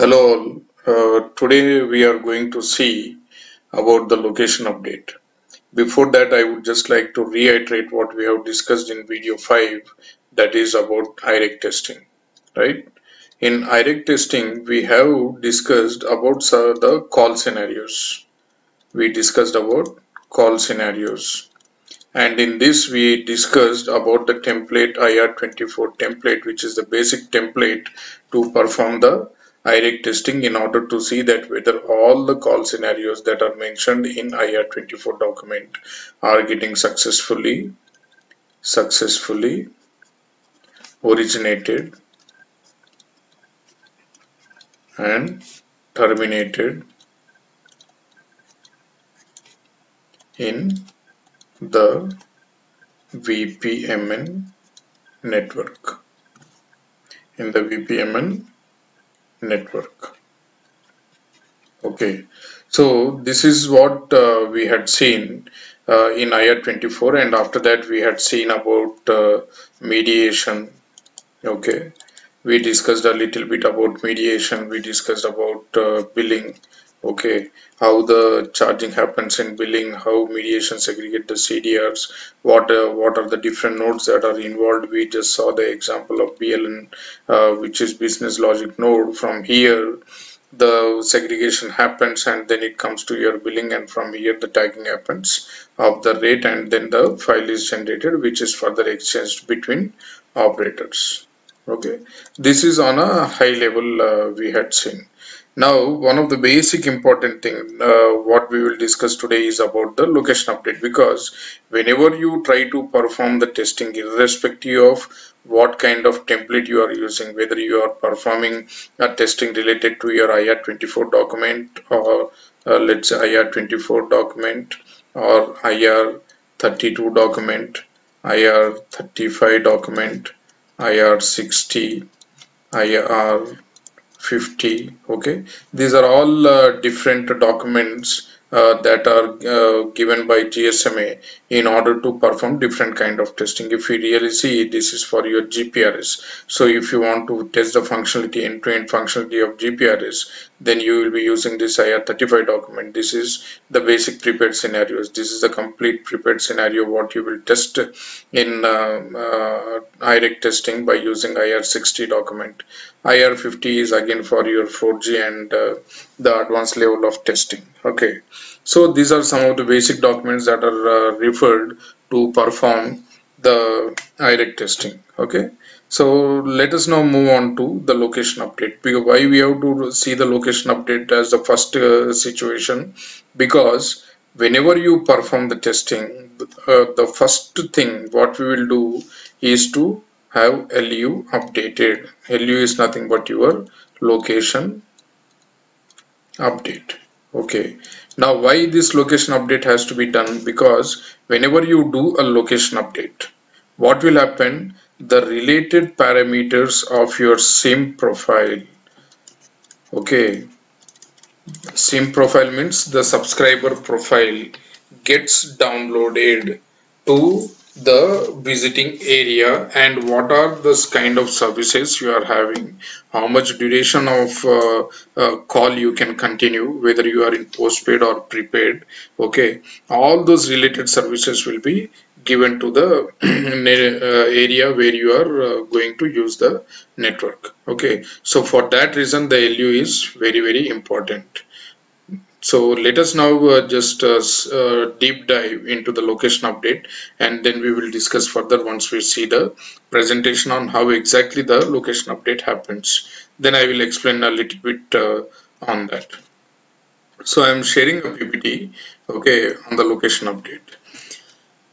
Hello. Uh, today we are going to see about the location update. Before that I would just like to reiterate what we have discussed in video 5 that is about IREG testing. Right? In IREG testing we have discussed about the call scenarios. We discussed about call scenarios and in this we discussed about the template IR24 template which is the basic template to perform the IREG testing in order to see that whether all the call scenarios that are mentioned in IR24 document are getting successfully successfully originated and terminated in the VPMN network. In the VPMN network. Okay. So this is what uh, we had seen uh, in IR24 and after that we had seen about uh, mediation. Okay. We discussed a little bit about mediation. We discussed about uh, billing okay how the charging happens in billing how mediation segregate the cdrs what uh, what are the different nodes that are involved? We just saw the example of bln uh, which is business logic node. From here the segregation happens and then it comes to your billing and from here the tagging happens of the rate and then the file is generated which is further exchanged between operators. Okay this is on a high level uh, we had seen now, one of the basic important thing uh, what we will discuss today is about the location update because whenever you try to perform the testing irrespective of what kind of template you are using, whether you are performing a testing related to your IR24 document or uh, let's say IR24 document or IR32 document, IR35 document, IR60, IR 50 okay? These are all uh, different documents uh, that are uh, given by GSMA in order to perform different kind of testing. If you really see this is for your GPRS. So if you want to test the functionality end-to-end -end functionality of GPRS, then you will be using this IR35 document. This is the basic prepared scenarios. This is the complete prepared scenario what you will test in uh, uh, IREG testing by using IR60 document. IR50 is again for your 4G and uh, the advanced level of testing. Okay. So these are some of the basic documents that are uh, referred to perform the IREG testing. Okay. So let us now move on to the location update. Because why we have to see the location update as the first uh, situation? Because whenever you perform the testing, uh, the first thing what we will do is to have LU updated. LU is nothing but your location update okay. Now why this location update has to be done? Because whenever you do a location update what will happen? The related parameters of your sim profile. Okay. Sim profile means the subscriber profile gets downloaded to the visiting area and what are the kind of services you are having? How much duration of uh, uh, call you can continue whether you are in postpaid or prepaid? Okay. All those related services will be given to the uh, area where you are uh, going to use the network. Okay. So for that reason the LU is very very important so let us now uh, just uh, uh, deep dive into the location update and then we will discuss further once we see the presentation on how exactly the location update happens. Then I will explain a little bit uh, on that. So I am sharing a PPT okay on the location update.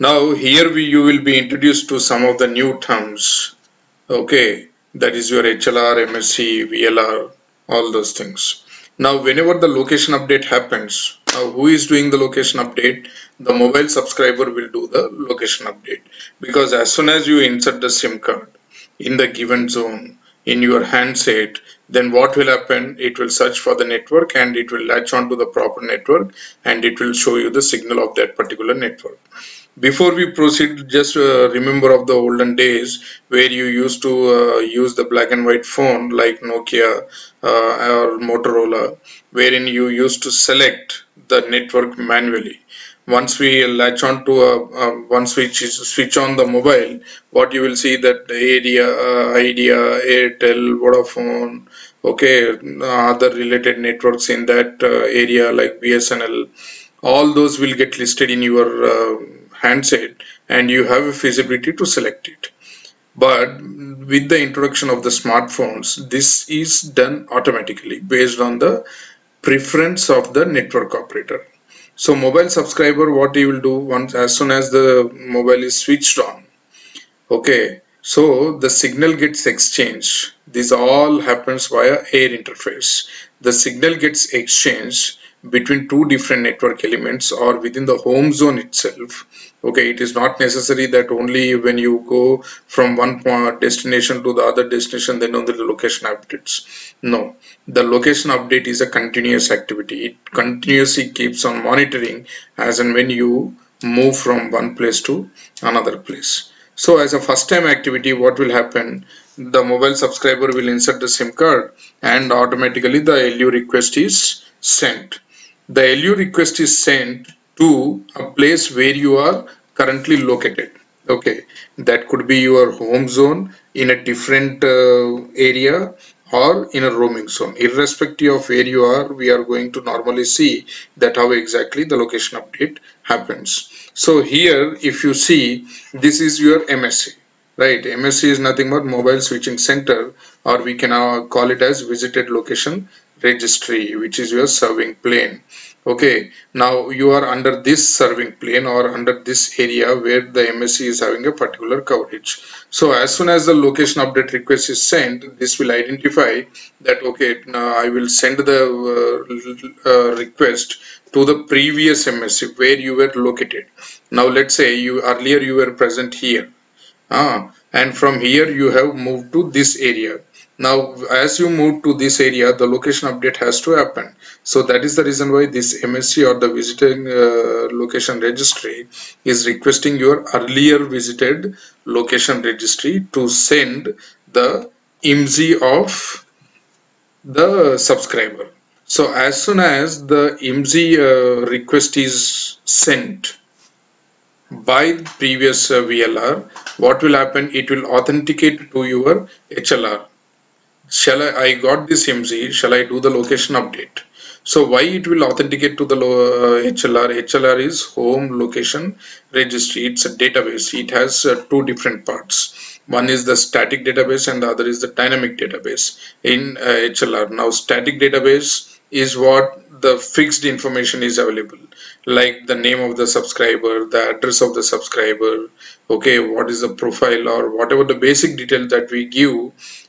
Now here we, you will be introduced to some of the new terms okay that is your HLR, MSC, VLR all those things now whenever the location update happens now who is doing the location update? The mobile subscriber will do the location update. Because as soon as you insert the sim card in the given zone in your handset then what will happen? It will search for the network and it will latch onto the proper network and it will show you the signal of that particular network. Before we proceed just uh, remember of the olden days where you used to uh, use the black and white phone like Nokia uh, or Motorola wherein you used to select the network manually once we latch on to a, uh, once we switch on the mobile what you will see that the area uh, idea airtel vodafone okay other related networks in that uh, area like bsnl all those will get listed in your uh, handset and you have a feasibility to select it. But with the introduction of the smartphones this is done automatically based on the preference of the network operator so mobile subscriber, what you will do once as soon as the mobile is switched on. Okay, so the signal gets exchanged. This all happens via air interface. The signal gets exchanged between two different network elements or within the home zone itself. Okay it is not necessary that only when you go from one destination to the other destination then only the location updates. No. The location update is a continuous activity. It continuously keeps on monitoring as and when you move from one place to another place so as a first time activity what will happen? The mobile subscriber will insert the sim card and automatically the LU request is sent. The LU request is sent to a place where you are currently located. Okay. That could be your home zone in a different uh, area or in a roaming zone. Irrespective of where you are we are going to normally see that how exactly the location update happens. So here if you see this is your MSC right? MSC is nothing but mobile switching center or we can uh, call it as visited location registry which is your serving plane okay now you are under this serving plane or under this area where the MSC is having a particular coverage. So as soon as the location update request is sent this will identify that okay now I will send the uh, uh, request to the previous MSC where you were located. Now let's say you earlier you were present here. Ah, and from here you have moved to this area now, as you move to this area, the location update has to happen. So that is the reason why this MSC or the visiting uh, location registry is requesting your earlier visited location registry to send the IMSI of the subscriber. So as soon as the IMSI uh, request is sent by previous uh, VLR, what will happen? It will authenticate to your HLR shall I, I got this IMSI, shall I do the location update? So why it will authenticate to the HLR? HLR is home location registry. It's a database. It has uh, two different parts. One is the static database and the other is the dynamic database in uh, HLR. Now static database is what the fixed information is available. Like the name of the subscriber the address of the subscriber okay what is the profile or whatever the basic detail that we give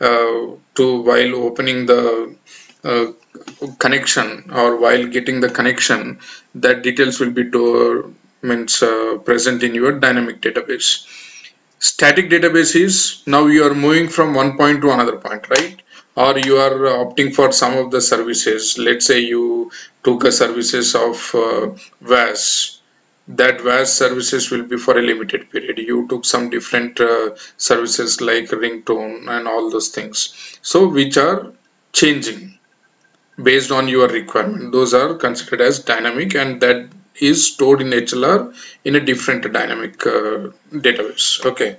uh, to while opening the uh, connection or while getting the connection that details will be to, means uh, present in your dynamic database. Static database is now you are moving from one point to another point right or you are opting for some of the services. Let's say you took a services of uh, VAS. That VAS services will be for a limited period. You took some different uh, services like ringtone and all those things. So which are changing based on your requirement. Those are considered as dynamic and that is stored in HLR in a different dynamic uh, database. Okay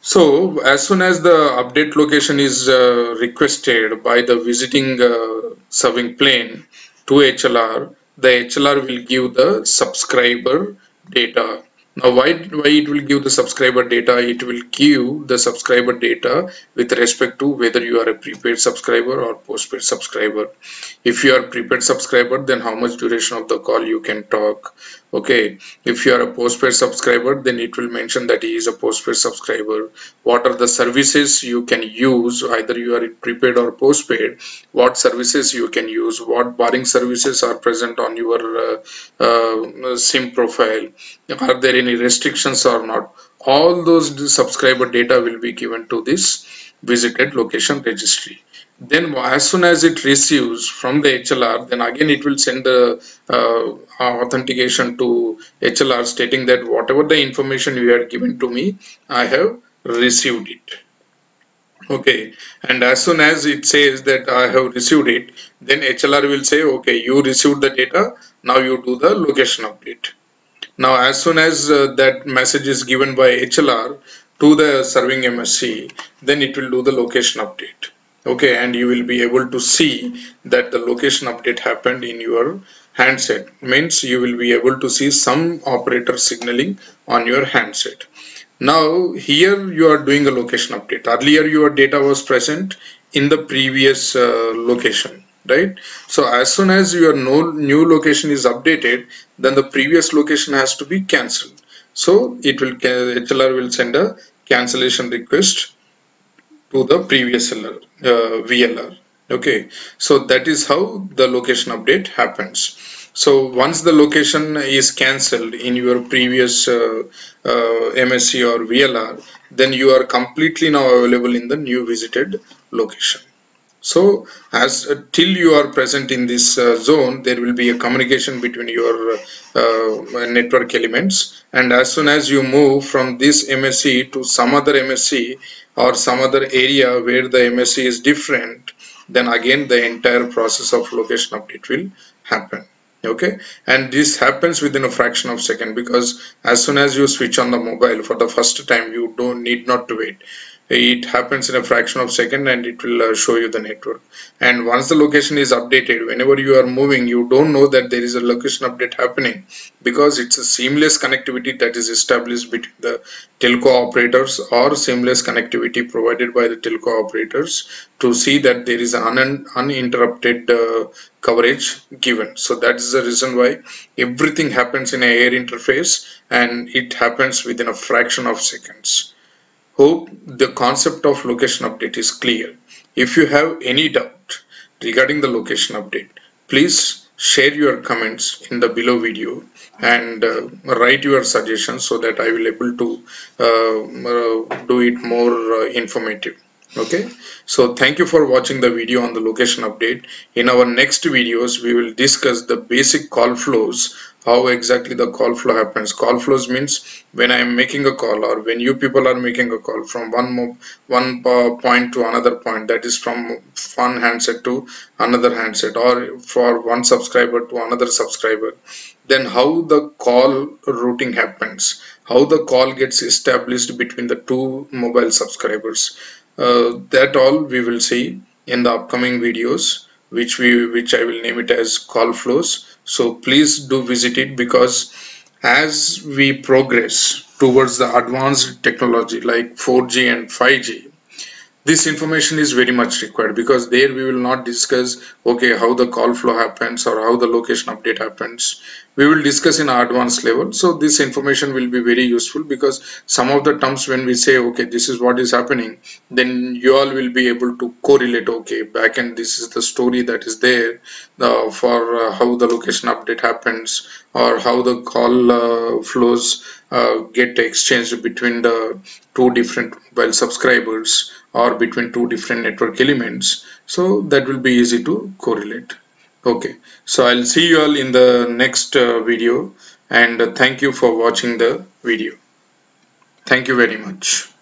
so as soon as the update location is uh, requested by the visiting uh, serving plane to HLR, the HLR will give the subscriber data now why, why it will give the subscriber data? It will give the subscriber data with respect to whether you are a prepaid subscriber or postpaid subscriber. If you are prepaid subscriber then how much duration of the call you can talk. Okay, if you are a postpaid subscriber then it will mention that he is a postpaid subscriber. What are the services you can use either you are prepaid or postpaid. What services you can use. What barring services are present on your uh, uh, SIM profile. Are there any any restrictions or not all those subscriber data will be given to this visited location registry. Then as soon as it receives from the HLR then again it will send the uh, authentication to HLR stating that whatever the information you had given to me I have received it. Okay. And as soon as it says that I have received it then HLR will say okay you received the data now you do the location update now as soon as uh, that message is given by HLR to the serving MSC then it will do the location update. Okay and you will be able to see that the location update happened in your handset. Means you will be able to see some operator signaling on your handset. Now here you are doing a location update. Earlier your data was present in the previous uh, location right? So as soon as your new location is updated then the previous location has to be cancelled. So it will HLR will send a cancellation request to the previous LR, uh, VLR okay? So that is how the location update happens. So once the location is cancelled in your previous uh, uh, MSC or VLR then you are completely now available in the new visited location so as uh, till you are present in this uh, zone there will be a communication between your uh, network elements. And as soon as you move from this MSC to some other MSC or some other area where the MSC is different then again the entire process of location update will happen. Okay? And this happens within a fraction of second because as soon as you switch on the mobile for the first time you don't need not to wait it happens in a fraction of second and it will uh, show you the network. And once the location is updated whenever you are moving you don't know that there is a location update happening because it's a seamless connectivity that is established between the telco operators or seamless connectivity provided by the telco operators to see that there is an uninterrupted uh, coverage given. So that is the reason why everything happens in a air interface and it happens within a fraction of seconds Hope the concept of location update is clear. If you have any doubt regarding the location update, please share your comments in the below video and uh, write your suggestions so that I will able to uh, uh, do it more uh, informative okay? So thank you for watching the video on the location update. In our next videos we will discuss the basic call flows how exactly the call flow happens. Call flows means when i am making a call or when you people are making a call from one one point to another point that is from one handset to another handset or for one subscriber to another subscriber. Then how the call routing happens how the call gets established between the two mobile subscribers uh, that all we will see in the upcoming videos which we which I will name it as call flows. So please do visit it because as we progress towards the advanced technology like 4G and 5G this information is very much required because there we will not discuss okay how the call flow happens or how the location update happens. We will discuss in advanced level. So this information will be very useful because some of the terms when we say okay this is what is happening then you all will be able to correlate okay back end this is the story that is there uh, for uh, how the location update happens or how the call uh, flows uh, get exchanged between the two different mobile subscribers or between two different network elements. So that will be easy to correlate. Okay. So i'll see you all in the next uh, video and uh, thank you for watching the video. Thank you very much